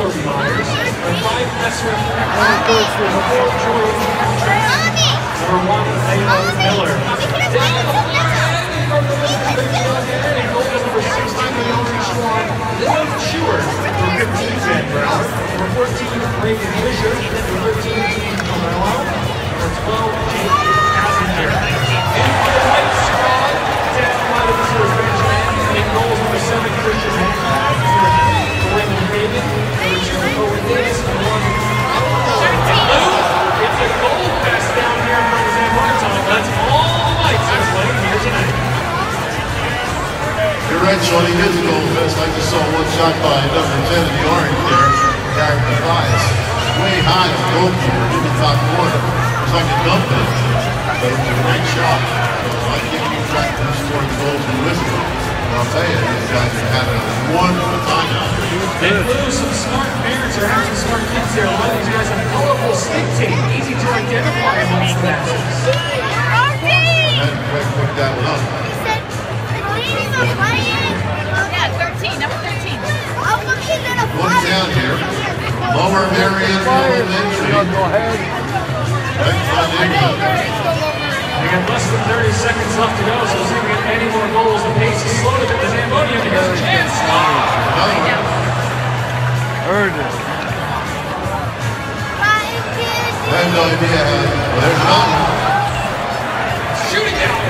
Number Toby Myers. Number five, Esra. Number four, Jordan Number one, Ayla Miller. Number 16, Naomi Schwan. Lloyd Stewart. Number 15, Ben Brown. Number 14, Brayden Fisher. Saw one shot by number 10 in the orange there, Garrett Mathias. Way high on the goalkeeper in the top corner. It's like a dump in. But it was a great shot. So I can't keep track of who scored the goals and whistle. But I'll tell you, these guys are having a wonderful time out here. And Blue, some smart parents are having some smart kids there. A lot of these guys have colorful stick tape, easy to identify amongst the masses. And Greg picked that one up. One Lower Merion Elementary. Right front end. We got less than 30 seconds left to go, so see if we get any more goals. The pace is slowed a bit. The Zambonian here's a chance. Heard it. I have no idea there's another one. Shooting down.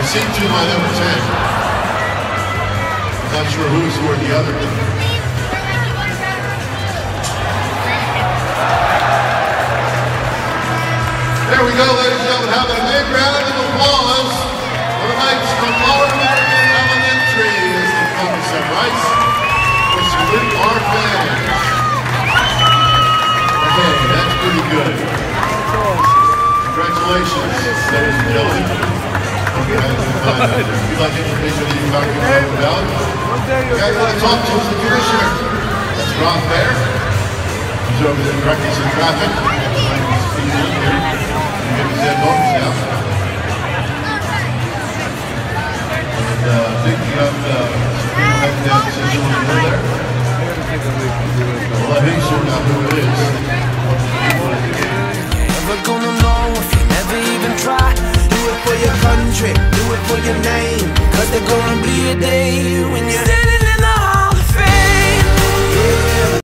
I've seen two by number 10. I'm not sure who's who scored the other. We go, ladies and gentlemen. Having a big round of applause for the Knights from Lower Merion Elementary as they focus their rights for salute our fans. Okay, that's pretty good. Congratulations, ladies and gentlemen. If you'd like information. Robert Valley, the guy you want to talk to is the commissioner. That's Ron Fair. He's over there some traffic. Now. And uh, Central there. We'll let him sort out who it is. Never gonna know if you never even try. Do it for your country, do it for your name. Cause there's gonna be a day